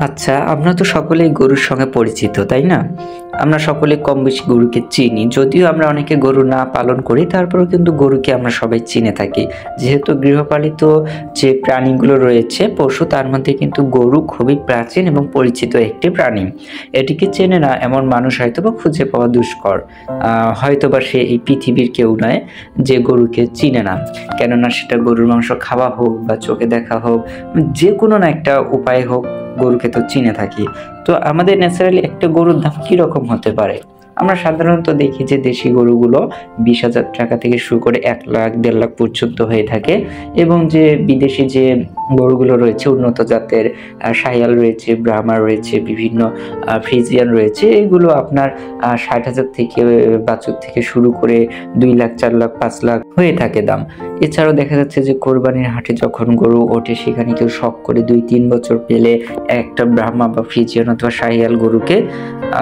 আচ্ছা আমরা তো সকলেই গরুর সঙ্গে পরিচিত, তাই না? আমরা সকলে কম বেশি গরুকে চিনি, যদিও আমরা অনেকে গরু না পালন করি, তারপরেও কিন্তু গরুকে আমরা সবাই চিনে থাকি। যেহেতু গৃহপালিত যে প্রাণীগুলো রয়েছে, পশু, তার মধ্যে কিন্তু গরু খুবই প্রাচীন এবং পরিচিত একটি প্রাণী। এটিকে চেনে না এমন মানুষ হয়তো বা খুঁজে পাওয়া দুষ্কর। হয়তো বা সে এই পৃথিবীর কেউ নয় যে গরুকে চিনে না। কেননা সেটা গরুর মাংস খাওয়া হোক বা চোখে দেখা হোক, যে কোনো না একটা উপায় হোক গরুকে তো চিনে থাকি। তো আমাদের ন্যাচারালি একটা গরুর দাম কীরকম হতে পারে? আমরা সাধারণত দেখি যে দেশি গরুগুলো বিশ হাজার টাকা থেকে শুরু করে এক লাখ, দেড় লাখ পর্যন্ত হয়ে থাকে এবং যে বিদেশি যে গরুগুলো রয়েছে, উন্নত জাতের সাহিয়াল রয়েছে, ব্রাহ্মার রয়েছে, বিভিন্ন ফ্রিজিয়ান রয়েছে, এগুলো আপনার ষাট হাজার থেকে বাছুর থেকে শুরু করে দুই লাখ, চার লাখ, পাঁচ লাখ হয়ে থাকে দাম। এছাড়াও দেখা যাচ্ছে যে কোরবানির হাটে যখন গরু ওঠে, সেখানে কেউ শখ করে দুই, তিন বছর পেলে একটা ব্রাহ্মা বা ফ্রিজিয়ান অথবা শাহিয়াল গরুকে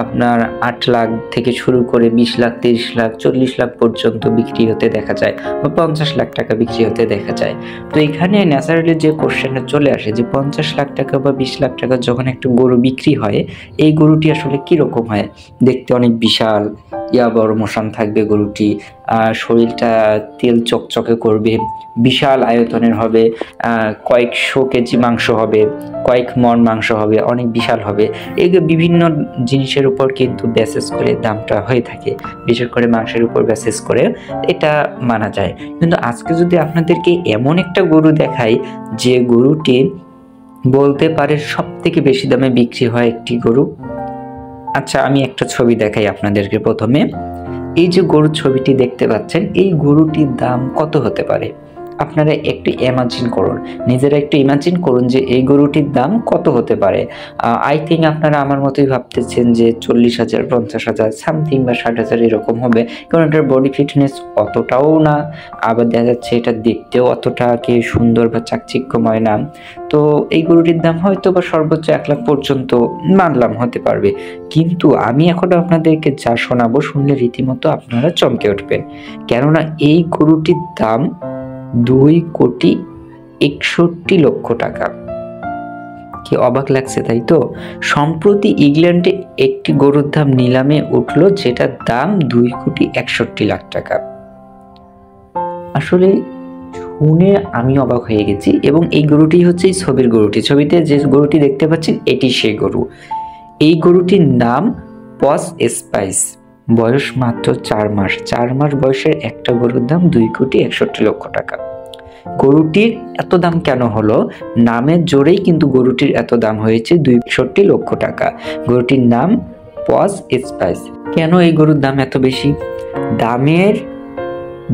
আপনার আট লাখ থেকে শুরু করে বিশ লাখ, তিরিশ লাখ, চল্লিশ লাখ পর্যন্ত বিক্রি হতে দেখা যায় বা পঞ্চাশ লাখ টাকা বিক্রি হতে দেখা যায়। তো এখানে ন্যাচারালি যে কোশ্চেনটা চলে আসে যে পঞ্চাশ লাখ টাকা বা বিশ লাখ টাকা যখন একটা গরু বিক্রি হয়, এই গরুটি আসলে কীরকম হয়? দেখতে অনেক বিশাল ইয়া মশান থাকবে গরুটি শরীরটা তেল চকচকে করবে, বিশাল আয়তনের হবে কয়েকশো কেজি মাংস হবে, কয়েক মন মাংস হবে, অনেক বিশাল হবে। এই বিভিন্ন জিনিসের উপর কিন্তু ব্যাসেস করে দামটা হয়ে থাকে। বিশেষ করে মাংসের উপর ব্যাসেস করে এটা মানা যায়। কিন্তু আজকে যদি আপনাদেরকে এমন একটা গরু দেখাই, যে গরুটি বলতে পারে সব থেকে বেশি দামে বিক্রি হয় একটি গরু আচ্ছা আমি একটা ছবি দেখাই আপনাদেরকে প্রথমে। এই যে গরুর ছবিটি দেখতে পাচ্ছেন, এই গরুটির দাম কত হতে পারে? আপনারা একটু ইমাজিন করুন। নিজেরা একটু ইমাজিন করুন যে এই গরুটির দাম কত হতে পারে। আই থিঙ্ক আপনারা আমার মতোই ভাবতেছেন যে চল্লিশ হাজার, পঞ্চাশ হাজার সামথিং বা ষাট হাজার এরকম হবে। কারণ এটার বডি ফিটনেস অতটাও না। আবার দেখা যাচ্ছে এটা দেখতেও অতটা কি সুন্দর বা চাকচিক্যময় না। তো এই গরুটির দাম হয়তো বা সর্বোচ্চ এক লাখ পর্যন্ত মানলাম হতে পারবে। কিন্তু আমি এখন আপনাদেরকে যা শোনাবো শুনলে রীতিমতো আপনারা চমকে উঠবেন। কেননা এই গরুটির দাম দুই কোটি একষট্টি লক্ষ টাকা। কি অবাক লাগছে তাই তো? সম্প্রতি ইংল্যান্ডে একটি গরুর দাম নিলামে উঠল যেটার দাম দুই কোটি একষট্টি লাখ টাকা। আসলে শুনে আমি অবাক হয়ে গেছি এবং এই গরুটি হচ্ছে এই ছবির গরুটি। ছবিতে যে গরুটি দেখতে পাচ্ছেন, এটি সেই গরু। এই গরুটির নাম পস স্পাইস। বয়স মাত্র চার মাস। চার মাস বয়সের একটা গরুর দাম দুই কোটি একষট্টি লক্ষ টাকা। গরুটির এত দাম কেন হলো? নামের জোরেই কিন্তু গরুটির এত দাম হয়েছে দুইষট্টি লক্ষ টাকা। গরুটির নাম পজ স্পাইস। কেন এই গরুর দাম এত বেশি? দামের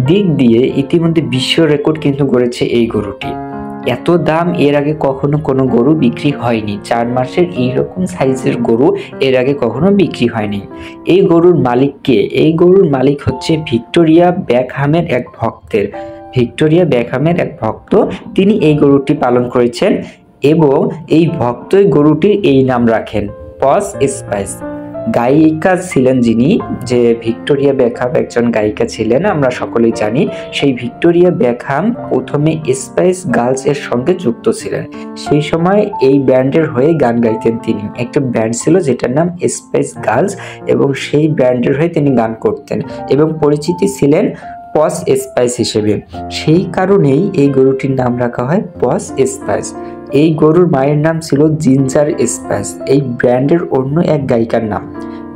দিক দিয়ে ইতিমধ্যে বিশ্ব রেকর্ড কিন্তু করেছে এই গরুটি। এত দাম, এর আগে কখনো কোনো গরু বিক্রি হয়নি। চার মাসের এইরকম সাইজের গরু এর আগে কখনো বিক্রি হয়নি। এই গরুর মালিককে এই গরুর মালিক হচ্ছে ভিক্টোরিয়া ব্যাকহামের এক ভক্তের। ভিক্টোরিয়া ব্যাকহামের এক ভক্ত, তিনি এই গরুটি পালন করেছেন এবং এই ভক্তই গরুটির এই নাম রাখেন, পস স্পাইস। গায়িকা ছিলেন যিনি, যে ভিক্টোরিয়া ব্যাকহাম একজন গায়িকা ছিলেন, আমরা সকলেই জানি, সেই ভিক্টোরিয়া ব্যাকহাম প্রথমে স্পাইস গার্লস এর সঙ্গে যুক্ত ছিলেন। সেই সময় এই ব্যান্ডের হয়ে গান গাইতেন তিনি। একটা ব্যান্ড ছিল যেটার নাম স্পাইস গার্লস এবং সেই ব্যান্ডের হয়ে তিনি গান করতেন এবং পরিচিতি ছিলেন পস স্পাইস হিসেবে। সেই কারণেই এই গরুটির নাম রাখা হয় পস স্পাইস। এই গরুর মায়ের নাম ছিল জিঞ্জার স্পাইস এই ব্র্যান্ডের অন্য এক গায়িকার নাম।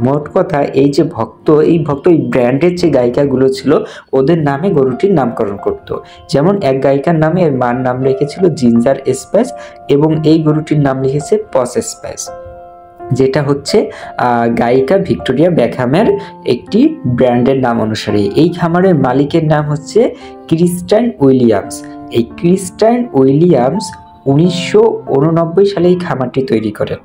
মোট কথা, এই যে ভক্ত, এই ভক্ত এই ব্র্যান্ডের যে গায়িকাগুলো ছিল, ওদের নামে গরুটির নামকরণ করত। যেমন এক গায়িকার নামে এর মার নাম রেখেছিল জিঞ্জার স্পাইস এবং এই গরুটির নাম লিখেছে পস স্পাইস যেটা হচ্ছে গায়িকা ভিক্টোরিয়া ব্যাকহামের একটি ব্র্যান্ডের নাম অনুসারে। এই খামারের মালিকের নাম হচ্ছে ক্রিস্টাইন উইলিয়ামস। এই ক্রিস্টাইন উইলিয়ামস উনিশশো উননব্বই সালে এই খামারটি তৈরি করেন।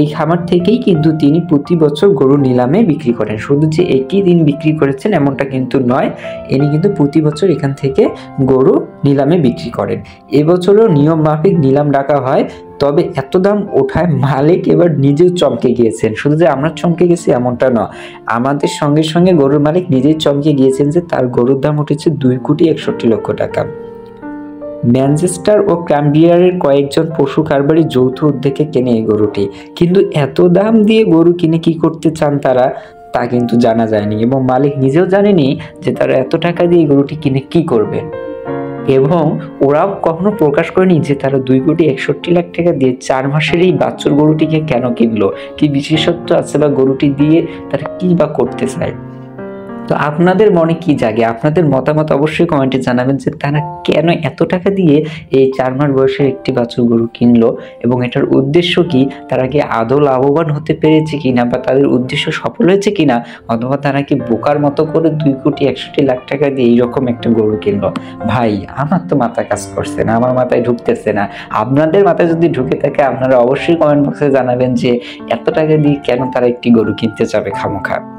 এই খামার থেকেই কিন্তু তিনি প্রতি বছর গরু নিলামে বিক্রি করেন। শুধু যে একই দিন বিক্রি করেছেন এমনটা কিন্তু নয়, ইনি কিন্তু প্রতি বছর এখান থেকে গরু নিলামে বিক্রি করেন। এবছরও নিয়ম মাফিক নিলাম ডাকা হয়, তবে এত দাম ওঠায় মালিক এবার নিজেও চমকে গিয়েছেন। শুধু যে আমরা চমকে গেছি এমনটা নয়, আমাদের সঙ্গে সঙ্গে গরুর মালিক নিজেই চমকে গিয়েছেন যে তার গরুর দাম উঠেছে দুই কোটি একষট্টি লক্ষ টাকা। ম্যানচেস্টার ও ক্রাম্বিয়ারের কয়েকজন পশু কারবারি যৌথ উদ্যোগে কেনে এই গরুটি। কিন্তু এত দাম দিয়ে গরু কিনে কি করতে চান তারা, তা কিন্তু জানা যায়নি এবং মালিক নিজেও জানেনি যে তারা এত টাকা দিয়ে গরুটি কিনে কি করবে। এবং ওরাও কখনো প্রকাশ করেনি যে তারা দুই কোটি একষট্টি লাখ টাকা দিয়ে চার মাসের এই বাচ্চুর গরুটিকে কেন কিনলো। কি বিশেষত্ব আছে বা গরুটি দিয়ে তারা কি বা করতে চায়? তো আপনাদের মনে কি জাগে? আপনাদের মতামত অবশ্যই কমেন্টে জানাবেন যে তারা কেন এত টাকা দিয়ে এই চার মাস বয়সের একটি বাছুর গরু কিনলো এবং এটার উদ্দেশ্য কি? তারা কি আদৌ লাভবান হতে পেরেছে কিনা বা তাদের উদ্দেশ্য সফল হয়েছে কিনা? অথবা তারা কি বোকার মতো করে দুই কোটি একষট্টি লাখ টাকা দিয়ে এইরকম একটা গরু কিনলো? ভাই, আমার তো মাথা কাজ করছে না, আমার মাথায় ঢুকতেছে না। আপনাদের মাথায় যদি ঢুকে থাকে, আপনারা অবশ্যই কমেন্ট বক্সে জানাবেন যে এত টাকা দিয়ে কেন তারা একটি গরু কিনতে যাবে খামোখা?